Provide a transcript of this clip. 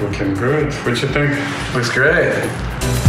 Looking good. What you think? Looks great.